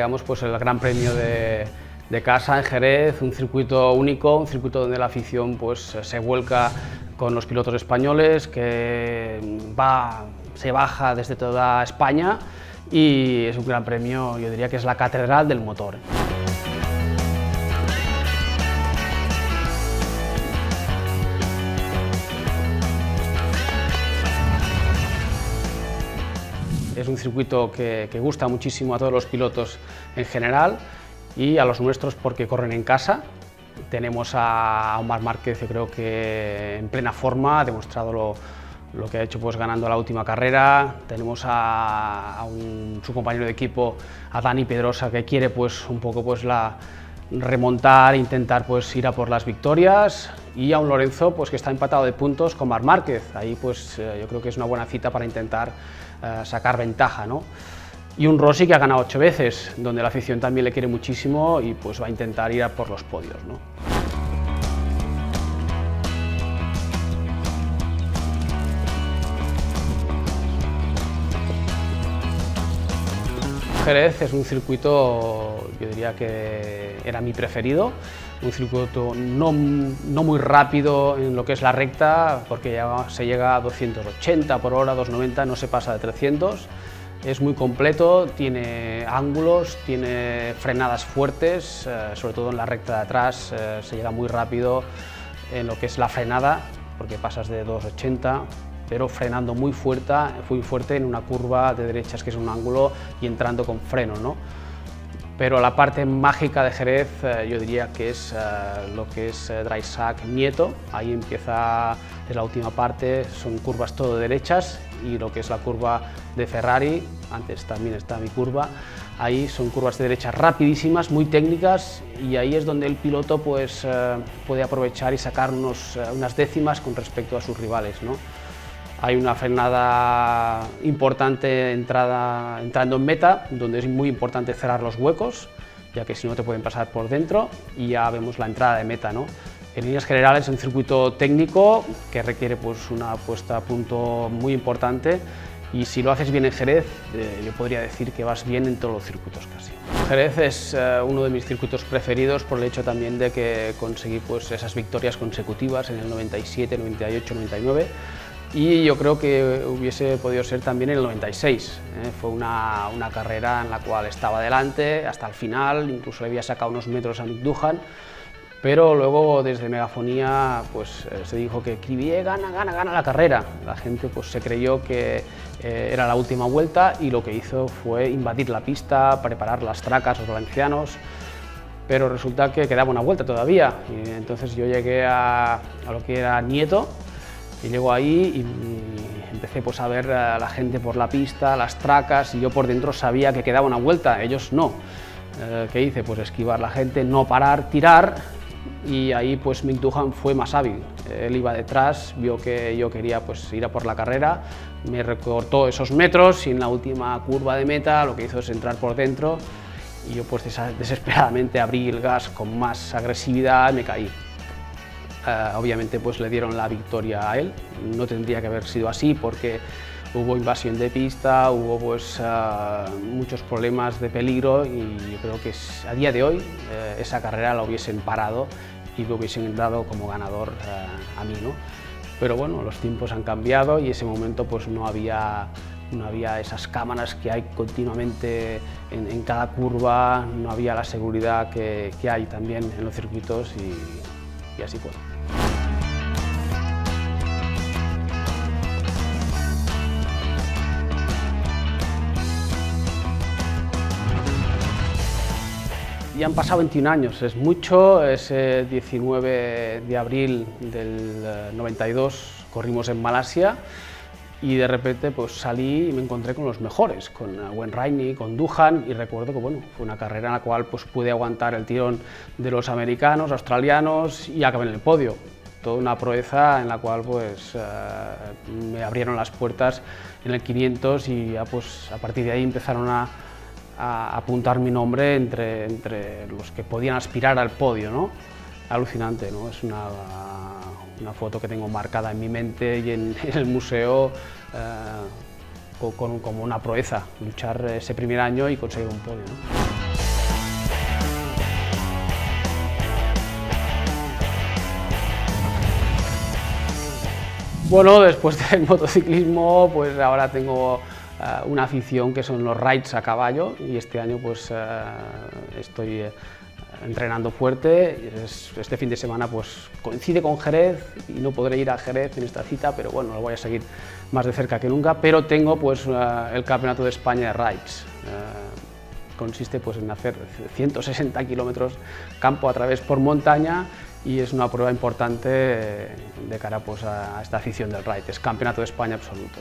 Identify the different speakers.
Speaker 1: llegamos pues el Gran Premio de, de casa en Jerez, un circuito único, un circuito donde la afición pues se vuelca con los pilotos españoles, que va, se baja desde toda España y es un gran premio, yo diría que es la catedral del motor. Es un circuito que, gusta muchísimo a todos los pilotos en general y a los nuestros porque corren en casa. Tenemos a Omar Márquez, yo creo que en plena forma, ha demostrado lo, que ha hecho pues ganando la última carrera. Tenemos a, su compañero de equipo, a Dani Pedrosa, que quiere pues un poco pues la remontar, intentar pues ir a por las victorias y a un Lorenzo pues que está empatado de puntos con Mar Márquez. Ahí pues eh, yo creo que es una buena cita para intentar eh, sacar ventaja, ¿no? Y un Rossi que ha ganado ocho veces, donde la afición también le quiere muchísimo y pues va a intentar ir por los podios, ¿no? Jerez es un circuito, yo diría que era mi preferido, un circuito no, no, muy rápido en lo que es la recta, porque ya se llega a 280 por hora, 290, no se pasa de 300. Es muy completo, tiene ángulos, tiene frenadas fuertes, eh, sobre todo en la recta de atrás eh, se llega muy rápido en lo que es la frenada, porque pasas de 280 pero frenando muy fuerte, muy fuerte en una curva de derechas que es un ángulo y entrando con freno. ¿no? Pero la parte mágica de Jerez eh, yo diría que es eh, lo que es eh, Dry Sack Nieto, ahí empieza, es la última parte, son curvas todo derechas y lo que es la curva de Ferrari, antes también está mi curva, ahí son curvas de derechas rapidísimas, muy técnicas y ahí es donde el piloto pues, puede aprovechar y sacar unos, unas décimas con respecto a sus rivales. ¿no? Hay una frenada importante entrada, entrando en meta, donde es muy importante cerrar los huecos, ya que si no te pueden pasar por dentro, y ya vemos la entrada de meta. ¿no? En líneas generales es un circuito técnico que requiere pues, una puesta a punto muy importante y si lo haces bien en Jerez, eh, yo podría decir que vas bien en todos los circuitos casi. Jerez es eh, uno de mis circuitos preferidos por el hecho también de que conseguí pues, esas victorias consecutivas en el 97, 98, 99 y yo creo que hubiese podido ser también el 96. ¿eh? Fue una, una, carrera en la cual estaba adelante hasta el final, incluso le había sacado unos metros a Mick Duhan, pero luego desde Megafonía pues, eh, se dijo que Cribier gana, gana, gana la carrera. La gente pues, se creyó que eh, era la última vuelta y lo que hizo fue invadir la pista, preparar las tracas los valencianos, pero resulta que quedaba una vuelta todavía. Y entonces yo llegué a, a lo que era Nieto, y llego ahí y empecé pues, a ver a la gente por la pista, las tracas, y yo por dentro sabía que quedaba una vuelta, ellos no. Eh, ¿Qué hice? Pues esquivar la gente, no parar, tirar, y ahí pues Mick Duhan fue más hábil. Él iba detrás, vio que yo quería pues, ir a por la carrera, me recortó esos metros y en la última curva de meta lo que hizo es entrar por dentro y yo pues desesperadamente abrí el gas con más agresividad y me caí. Uh, obviamente pues le dieron la victoria a él, no tendría que haber sido así porque hubo invasión de pista, hubo pues uh, muchos problemas de peligro y yo creo que a día de hoy uh, esa carrera la hubiesen parado y lo hubiesen dado como ganador a mí. ¿no? Pero bueno, los tiempos han cambiado y ese momento pues no había no había esas cámaras que hay continuamente en, cada curva, no había la seguridad que, que hay también en los circuitos y así fue. Ya han pasado 21 años, es mucho, ese 19 de abril del 92 corrimos en Malasia y de repente pues salí y me encontré con los mejores, con Wen Rainey, con Duhan y recuerdo que bueno, fue una carrera en la cual pues pude aguantar el tirón de los americanos, australianos y acabé en el podio. Toda una proeza en la cual pues uh, me abrieron las puertas en el 500 y ya pues a partir de ahí empezaron a a apuntar mi nombre entre, entre los que podían aspirar al podio. ¿no? Alucinante, ¿no? es una, una foto que tengo marcada en mi mente y en, el museo eh, con, como una proeza, luchar ese primer año y conseguir un podio. Bueno, después del motociclismo, pues ahora tengo eh, una afición que son los rides a caballo y este año pues eh, estoy entrenando fuerte. Este fin de semana pues coincide con Jerez y no podré ir a Jerez en esta cita, pero bueno, lo voy a seguir más de cerca que nunca. Pero tengo pues el Campeonato de España de Rides. consiste pues en hacer 160 kilómetros campo a través por montaña y es una prueba importante de cara pues, a esta afición del ride, es campeonato de España absoluto.